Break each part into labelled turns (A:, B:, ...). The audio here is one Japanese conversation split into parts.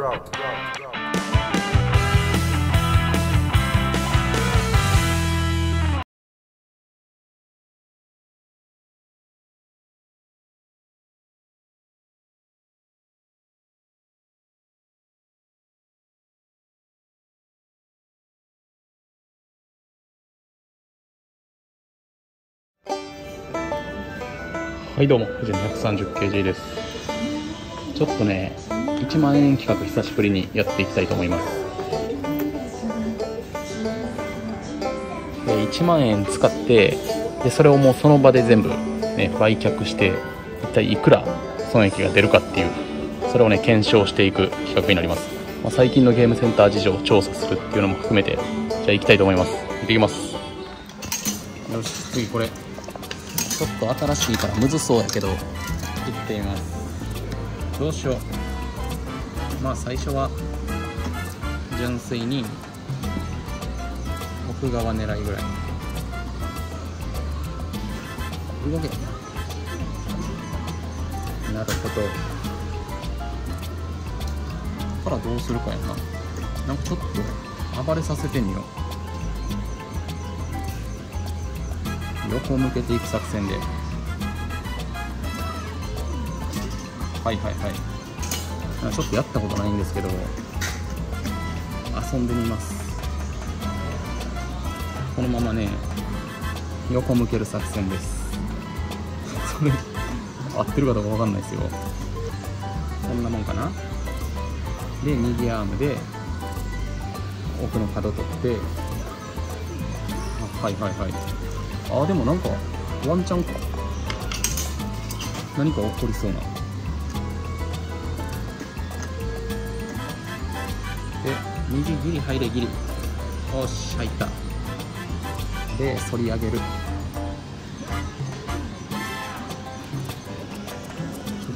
A: はいどうも、富士の 130kg です。ちょっとね、1万円企画久しぶりにやっていきたいと思います。で1万円使ってで、それをもうその場で全部、ね、売却して、一体いくら損益が出るかっていう、それをね、検証していく企画になります。まあ、最近のゲームセンター事情を調査するっていうのも含めて、じゃあ行きたいと思います。行ってきます。よし、次これ。ちょっと新しいからむずそうやけど行ってみますどうしようまあ最初は純粋に奥側狙いぐらい。動け。なるほど。からどうするかやな。なんかちょっと暴れさせてみよう。横を向けていく作戦で。はいはいはい。ちょっとやったことないんですけど遊んでみます。このままね横向ける作戦です。それ合ってるかどうかわかんないですよ。こんなもんかな。で右アームで奥の角取ってはいはいはい。あでもなんかワンチャンか。何か起こりそうな。右ギリ入れギリ。よし入った。で反り上げる。ち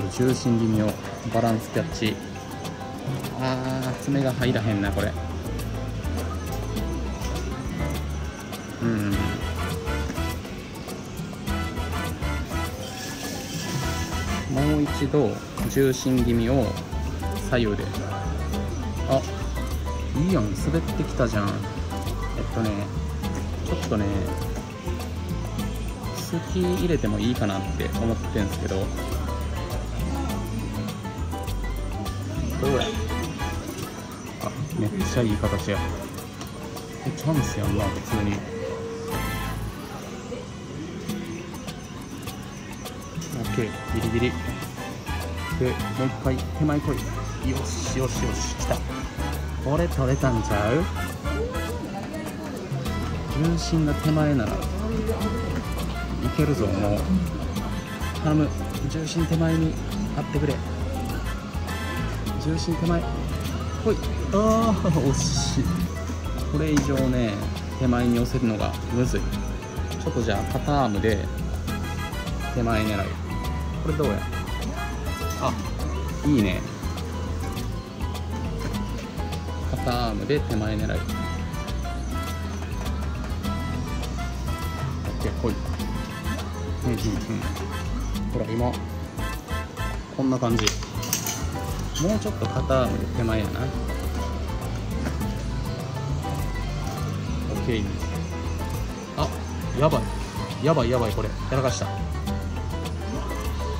A: ょっと重心気味をバランスキャッチ。あー爪が入らへんなこれ。うん。もう一度重心気味を左右で。あいいやん滑ってきたじゃん。えっとねちょっとね隙入れてもいいかなって思ってんすけど。どうや？あめっちゃいい形や。えチャンスやんな普通に。OK ギリギリ。でもう一回手前来い。よしよしよし来たこれ取れたんちゃう？重心が手前ならいけるぞもう。頼む重心手前にあってくれ。重心手前。ほい。ああ惜しい。これ以上ね手前に寄せるのがむずい。ちょっとじゃあ片アームで手前狙い。これどうや？あいいね。片アームで手前狙い。OK ほいうんうんうんほら今こんな感じ。もうちょっと片アームで手前やな。OK あやばい。やばいやばいこれ。やらかした。あ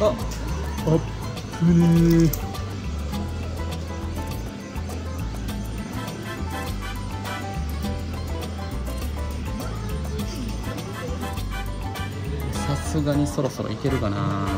A: あっぶねー。すがにそろそろいけるかな。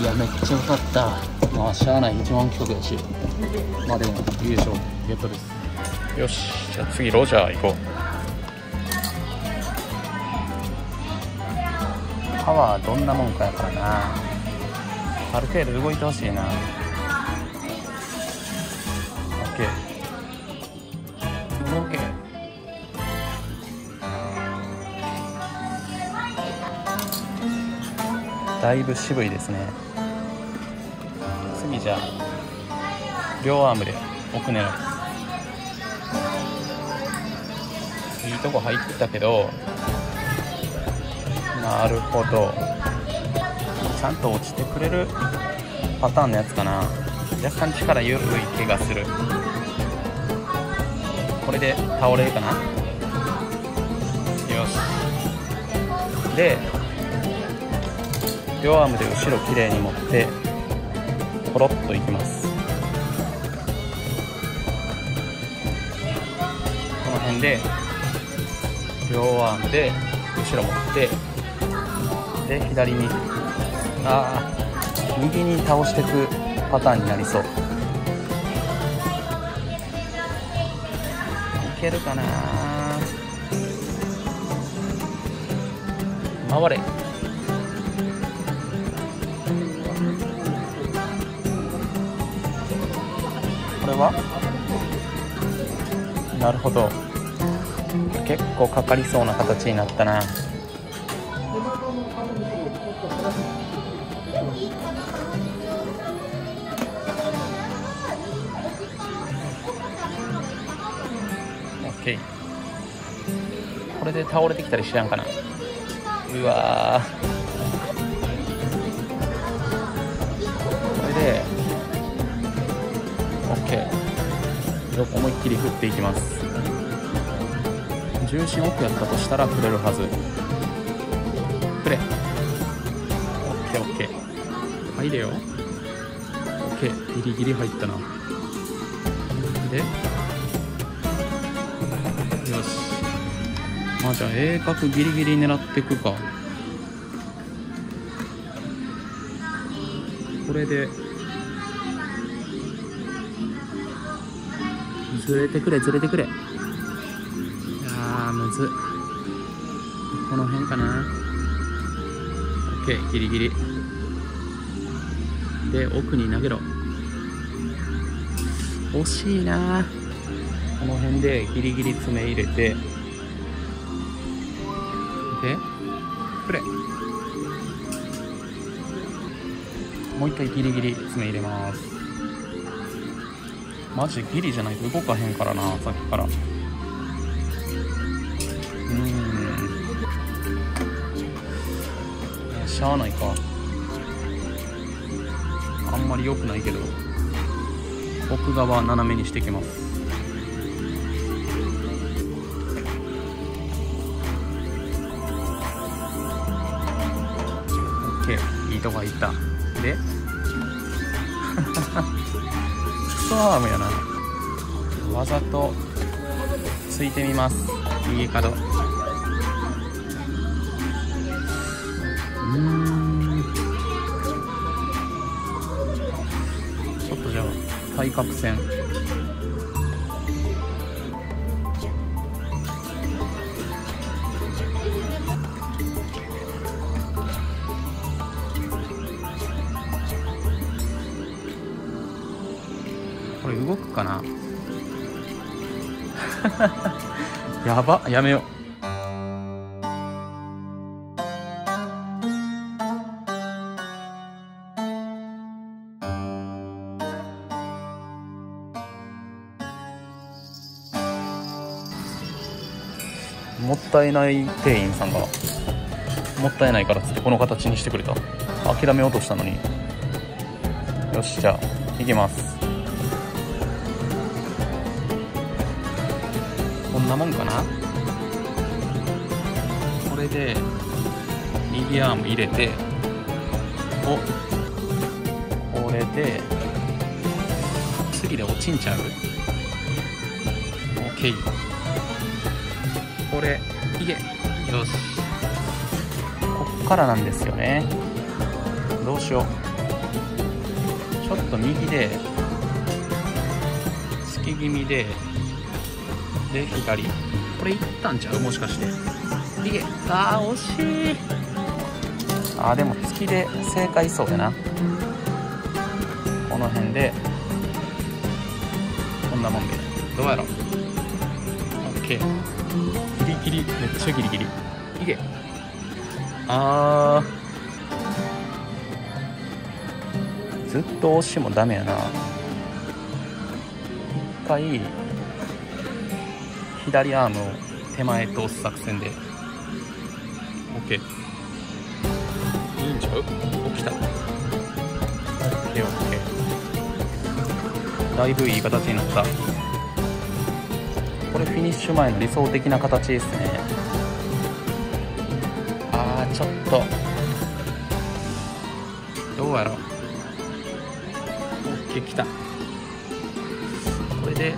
A: いやめっちゃ良かった。まあしゃあない。一番企画やしまあでも優勝ゲットです。よし。じゃあ次ロジャー行こう。パワーどんなもんかやからな。ある程度動いてほしいな。OK 動けだいぶ渋いですね。次じゃあ両アームで奥狙い。いいとこ入ってたけどなるほど。ちゃんと落ちてくれるパターンのやつかな。若干力緩い気がする。これで倒れるかな。よし。で両アームで後ろきれいに持ってポロッといきます。この辺で両アームで後ろ持ってで左に。ああ右に倒していくパターンになりそう。いけるかな回れ。これは？なるほど。結構かかりそうな形になったな。オッケーこれで倒れてきたりしやんかな。うわこれで OK 思いっきり振っていきます。重心奥やったとしたら振れるはず。振れ。OKOK 入れよ。OK ギリギリ入ったな。でまあじゃあ鋭角ギリギリ狙っていくか。これで。ずれてくれずれてくれ。いやーむず。っこの辺かな。OK ギリギリ。で奥に投げろ。惜しいなこの辺でギリギリ爪入れてでプレもう一回ギリギリ爪入れます。マジギリじゃないと動かへんからなさっきから。うーん。しゃあないか。あんまり良くないけど。奥側斜めにしてきます。オッケーいいとこ入った。で？クソアームやな。わざとついてみます。右角。うん。ちょっとじゃあ対角線。これ動くかな？やばやめよう。もったいない店員さんがもったいないからっつってこの形にしてくれた。諦めようとしたのに。よしじゃあ行きます。なもんかな？これで右アーム入れておこれで次で落ちんちゃう？OK これいけ。よし。こっからなんですよね。どうしよう。ちょっと右で突き気味でで左これいったんちゃう？もしかして。いけあー惜しい。あーでも月で正解そうやな。この辺で。こんなもんで。どうやろ？う OK ギリギリ。めっちゃギリギリ。いけあー。ずっと押しもダメやな。一回左アームを手前通す作戦で。OK いいんちゃう？起きた？OKOK だいぶいい形になった。これフィニッシュ前の理想的な形ですね。あーちょっと。どうやろう。OK きた。これで。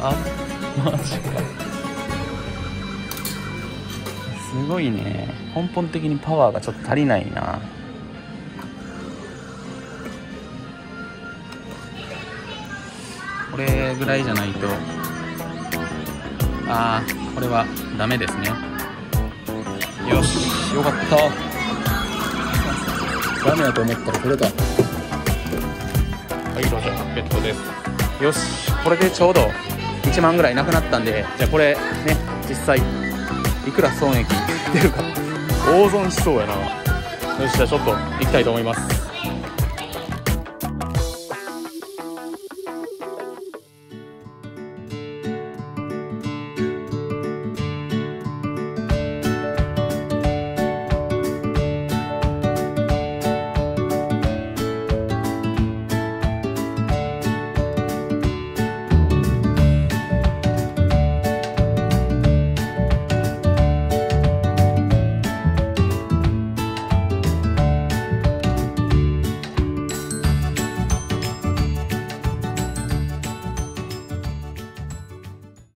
A: あマジか。すごいね。根本的にパワーがちょっと足りないな。これぐらいじゃないと。ああこれはダメですね。よしよかった。ダメだと思ったらこれだはいロジャーペットです。よしこれでちょうど1万ぐらいなくなったんでじゃあこれね実際いくら損益出るか大損しそうやな。よしじゃあちょっと行きたいと思います。